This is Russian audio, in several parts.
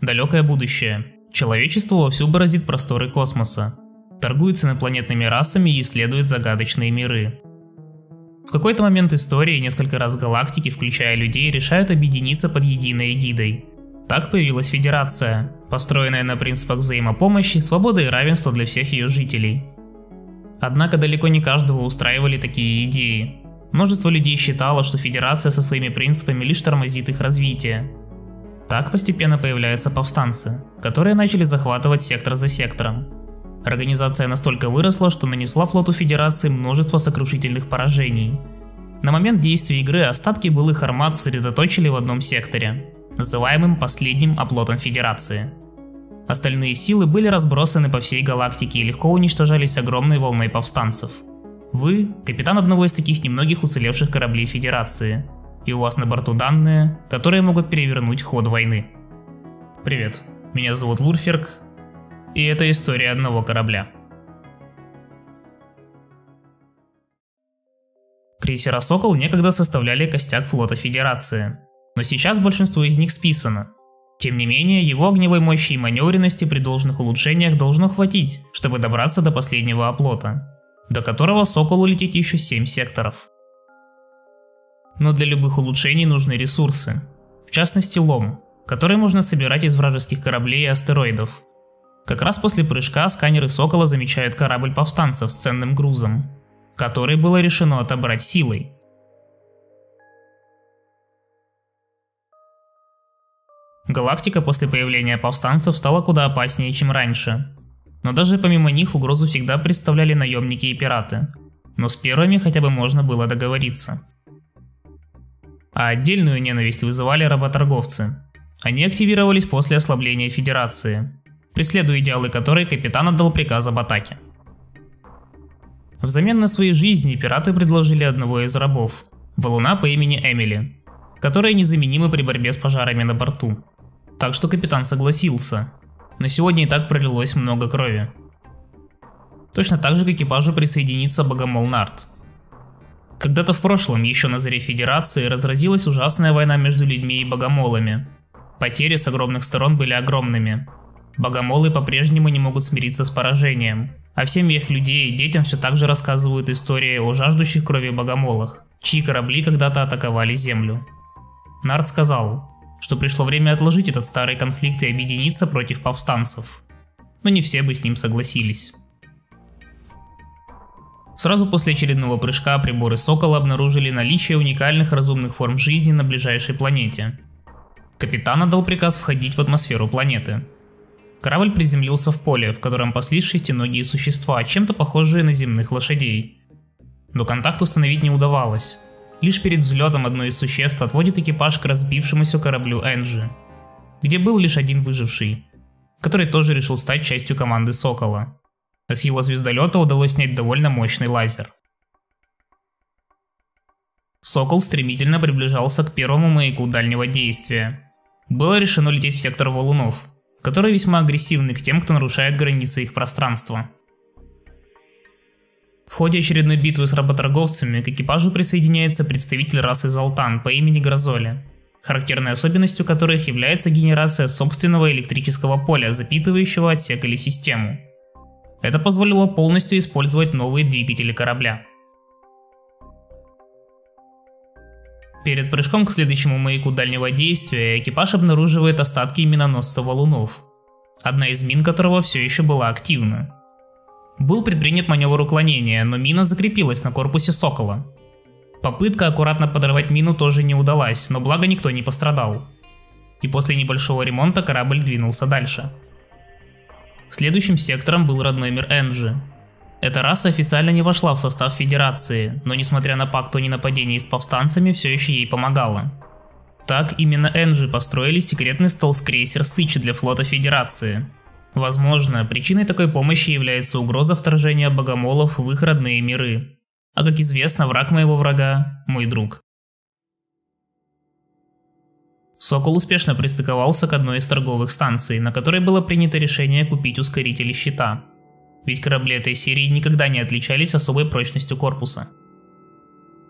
Далекое будущее. Человечество вовсю бороздит просторы космоса. Торгует инопланетными расами и исследует загадочные миры. В какой-то момент истории несколько раз галактики, включая людей, решают объединиться под единой эгидой. Так появилась Федерация, построенная на принципах взаимопомощи, свободы и равенства для всех ее жителей. Однако далеко не каждого устраивали такие идеи. Множество людей считало, что Федерация со своими принципами лишь тормозит их развитие. Так постепенно появляются повстанцы, которые начали захватывать сектор за сектором. Организация настолько выросла, что нанесла флоту Федерации множество сокрушительных поражений. На момент действия игры остатки былых армат сосредоточили в одном секторе, называемым последним оплотом Федерации. Остальные силы были разбросаны по всей галактике и легко уничтожались огромной волной повстанцев. Вы – капитан одного из таких немногих уцелевших кораблей Федерации, и у вас на борту данные, которые могут перевернуть ход войны. Привет, меня зовут Лурферк, и это история одного корабля. Крейсера «Сокол» некогда составляли костяк флота Федерации, но сейчас большинство из них списано. Тем не менее, его огневой мощи и маневренности при должных улучшениях должно хватить, чтобы добраться до последнего оплота, до которого «Сокол» улетит еще 7 секторов. Но для любых улучшений нужны ресурсы, в частности лом, который можно собирать из вражеских кораблей и астероидов, как раз после прыжка сканеры Сокола замечают корабль повстанцев с ценным грузом, который было решено отобрать силой. Галактика после появления повстанцев стала куда опаснее, чем раньше. Но даже помимо них угрозу всегда представляли наемники и пираты. Но с первыми хотя бы можно было договориться. А отдельную ненависть вызывали работорговцы. Они активировались после ослабления Федерации, преследуя идеалы которой капитан отдал приказ об атаке. Взамен на свои жизни пираты предложили одного из рабов, валуна по имени Эмили, которая незаменима при борьбе с пожарами на борту. Так что капитан согласился. На сегодня и так пролилось много крови. Точно так же к экипажу присоединится Богомол Нарт. Когда-то в прошлом, еще на заре Федерации, разразилась ужасная война между людьми и богомолами. Потери с огромных сторон были огромными, Богомолы по-прежнему не могут смириться с поражением. А в семьях людей и детям все так же рассказывают истории о жаждущих крови богомолах, чьи корабли когда-то атаковали Землю. Нарт сказал, что пришло время отложить этот старый конфликт и объединиться против повстанцев. Но не все бы с ним согласились. Сразу после очередного прыжка приборы Сокола обнаружили наличие уникальных разумных форм жизни на ближайшей планете. Капитан отдал приказ входить в атмосферу планеты – Корабль приземлился в поле, в котором паслись шестиногие существа, чем-то похожие на земных лошадей. Но контакт установить не удавалось. Лишь перед взлетом одно из существ отводит экипаж к разбившемуся кораблю Энджи, где был лишь один выживший, который тоже решил стать частью команды Сокола. С его звездолета удалось снять довольно мощный лазер. Сокол стремительно приближался к первому маяку дальнего действия. Было решено лететь в сектор валунов, которые весьма агрессивны к тем, кто нарушает границы их пространства. В ходе очередной битвы с работорговцами к экипажу присоединяется представитель расы Золтан по имени Грозоли, характерной особенностью которых является генерация собственного электрического поля, запитывающего отсек или систему. Это позволило полностью использовать новые двигатели корабля. Перед прыжком к следующему маяку дальнего действия экипаж обнаруживает остатки миноносца валунов, одна из мин которого все еще была активна. Был предпринят маневр уклонения, но мина закрепилась на корпусе Сокола. Попытка аккуратно подорвать мину тоже не удалась, но благо никто не пострадал. И после небольшого ремонта корабль двинулся дальше. Следующим сектором был родной мир Энджи, эта раса официально не вошла в состав Федерации, но несмотря на пакт о ненападении с повстанцами, все еще ей помогала. Так именно Энджи построили секретный столс-крейсер Сыч для флота Федерации. Возможно, причиной такой помощи является угроза вторжения богомолов в их родные миры. А как известно, враг моего врага – мой друг. Сокол успешно пристыковался к одной из торговых станций, на которой было принято решение купить ускорители щита – ведь корабли этой серии никогда не отличались особой прочностью корпуса.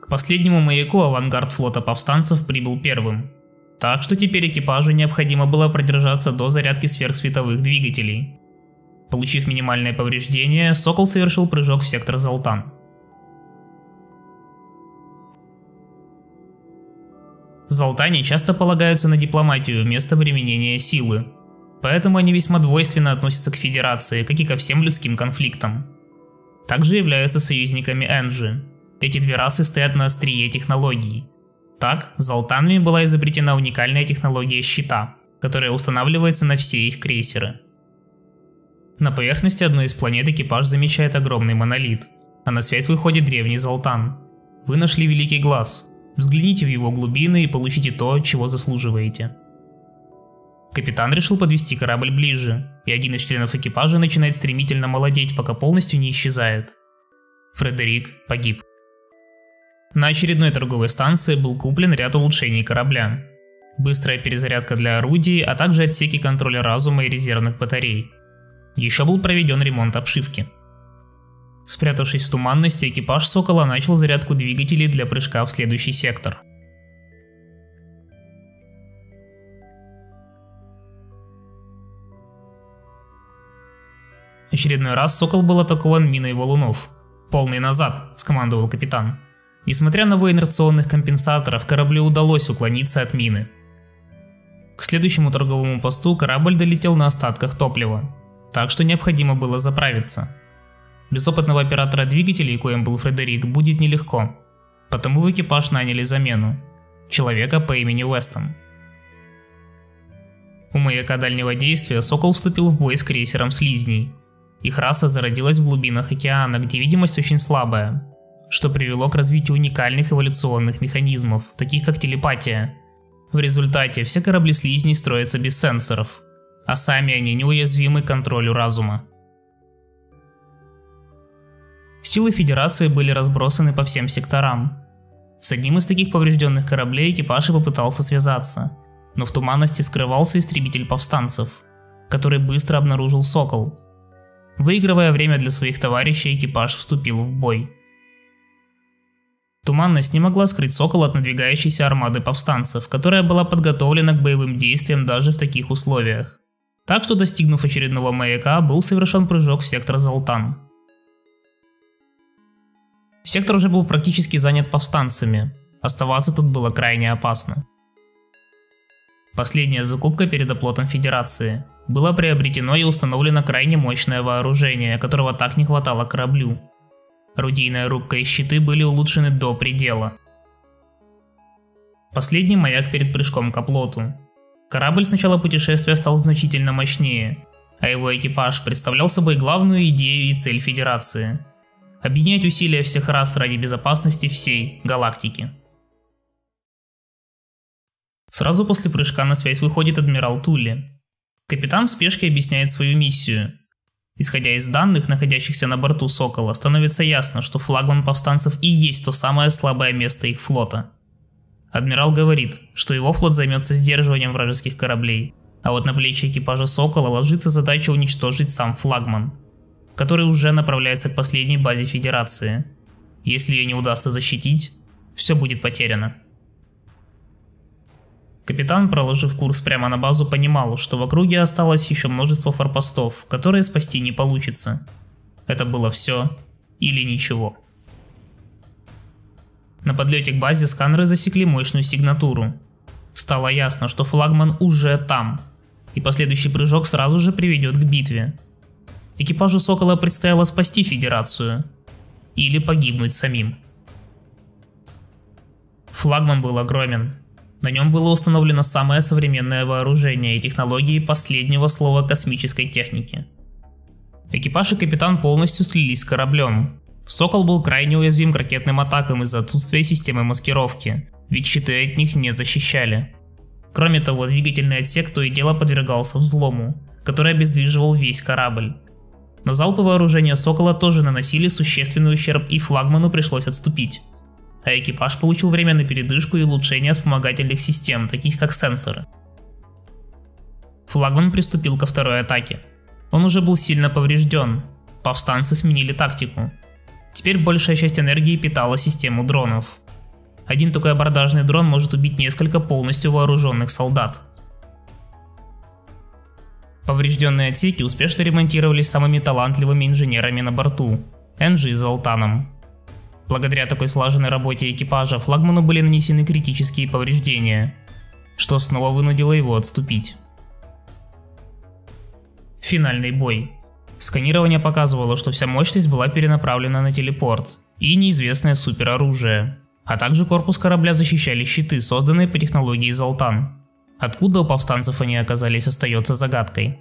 К последнему маяку авангард флота повстанцев прибыл первым. Так что теперь экипажу необходимо было продержаться до зарядки сверхсветовых двигателей. Получив минимальное повреждение, Сокол совершил прыжок в сектор Золтан. Золтане часто полагаются на дипломатию вместо применения силы. Поэтому они весьма двойственно относятся к Федерации, как и ко всем людским конфликтам. Также являются союзниками Энджи. Эти две расы стоят на острие технологий. Так, Золтанами была изобретена уникальная технология щита, которая устанавливается на все их крейсеры. На поверхности одной из планет экипаж замечает огромный монолит, а на связь выходит древний Золтан. Вы нашли Великий Глаз. Взгляните в его глубины и получите то, чего заслуживаете. Капитан решил подвести корабль ближе, и один из членов экипажа начинает стремительно молодеть, пока полностью не исчезает. Фредерик погиб. На очередной торговой станции был куплен ряд улучшений корабля. Быстрая перезарядка для орудий, а также отсеки контроля разума и резервных батарей. Еще был проведен ремонт обшивки. Спрятавшись в туманности, экипаж Сокола начал зарядку двигателей для прыжка в следующий сектор. Очередной раз Сокол был атакован миной валунов. «Полный назад», – скомандовал капитан. Несмотря на вой инерционных компенсаторов, кораблю удалось уклониться от мины. К следующему торговому посту корабль долетел на остатках топлива, так что необходимо было заправиться. Без опытного оператора двигателей, коим был Фредерик, будет нелегко, потому в экипаж наняли замену – человека по имени Уэстон. У маяка дальнего действия Сокол вступил в бой с крейсером Слизней. Их раса зародилась в глубинах океана, где видимость очень слабая, что привело к развитию уникальных эволюционных механизмов, таких как телепатия. В результате все корабли слизней строятся без сенсоров, а сами они неуязвимы контролю разума. Силы Федерации были разбросаны по всем секторам. С одним из таких поврежденных кораблей экипаж и попытался связаться, но в туманности скрывался истребитель повстанцев, который быстро обнаружил Сокол. Выигрывая время для своих товарищей, экипаж вступил в бой. Туманность не могла скрыть Сокол от надвигающейся армады повстанцев, которая была подготовлена к боевым действиям даже в таких условиях. Так что, достигнув очередного маяка, был совершен прыжок в сектор Золтан. Сектор уже был практически занят повстанцами. Оставаться тут было крайне опасно. Последняя закупка перед оплотом Федерации. Было приобретено и установлено крайне мощное вооружение, которого так не хватало кораблю. Орудийная рубка и щиты были улучшены до предела. Последний маяк перед прыжком к оплоту. Корабль с начала путешествия стал значительно мощнее, а его экипаж представлял собой главную идею и цель Федерации – объединять усилия всех рас ради безопасности всей галактики. Сразу после прыжка на связь выходит адмирал Тули. Капитан в спешке объясняет свою миссию Исходя из данных, находящихся на борту «Сокола», становится ясно, что флагман повстанцев и есть то самое слабое место их флота. Адмирал говорит, что его флот займется сдерживанием вражеских кораблей, а вот на плечи экипажа «Сокола» ложится задача уничтожить сам флагман, который уже направляется к последней базе Федерации. Если ее не удастся защитить, все будет потеряно. Капитан, проложив курс прямо на базу, понимал, что в округе осталось еще множество форпостов, которые спасти не получится. Это было все или ничего. На подлете к базе сканеры засекли мощную сигнатуру. Стало ясно, что флагман уже там, и последующий прыжок сразу же приведет к битве. Экипажу Сокола предстояло спасти Федерацию или погибнуть самим. Флагман был огромен, на нем было установлено самое современное вооружение и технологии последнего слова космической техники. Экипаж и капитан полностью слились с кораблем. Сокол был крайне уязвим к ракетным атакам из-за отсутствия системы маскировки, ведь щиты от них не защищали. Кроме того, двигательный отсек то и дело подвергался взлому, который обездвиживал весь корабль. Но залпы вооружения Сокола тоже наносили существенный ущерб и флагману пришлось отступить а экипаж получил время на передышку и улучшение вспомогательных систем, таких как сенсоры. Флагман приступил ко второй атаке. Он уже был сильно поврежден. Повстанцы сменили тактику. Теперь большая часть энергии питала систему дронов. Один такой абордажный дрон может убить несколько полностью вооруженных солдат. Поврежденные отсеки успешно ремонтировались самыми талантливыми инженерами на борту – Энджи и Золтаном. Благодаря такой слаженной работе экипажа флагману были нанесены критические повреждения, что снова вынудило его отступить. Финальный бой. Сканирование показывало, что вся мощность была перенаправлена на телепорт и неизвестное супероружие, а также корпус корабля защищали щиты, созданные по технологии Золтан. Откуда у повстанцев они оказались, остается загадкой.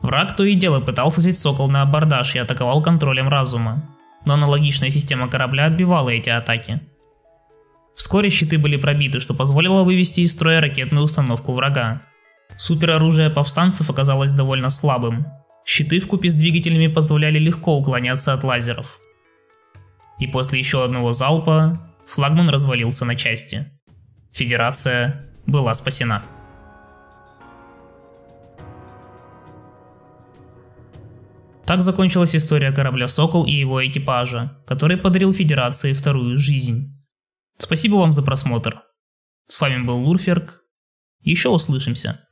Враг то и дело пытался взять Сокол на абордаж и атаковал контролем разума, но аналогичная система корабля отбивала эти атаки. Вскоре щиты были пробиты, что позволило вывести из строя ракетную установку врага. Супероружие повстанцев оказалось довольно слабым. Щиты в купе с двигателями позволяли легко уклоняться от лазеров. И после еще одного залпа флагман развалился на части. Федерация была спасена. Так закончилась история корабля «Сокол» и его экипажа, который подарил Федерации вторую жизнь. Спасибо вам за просмотр. С вами был Лурферк. Еще услышимся.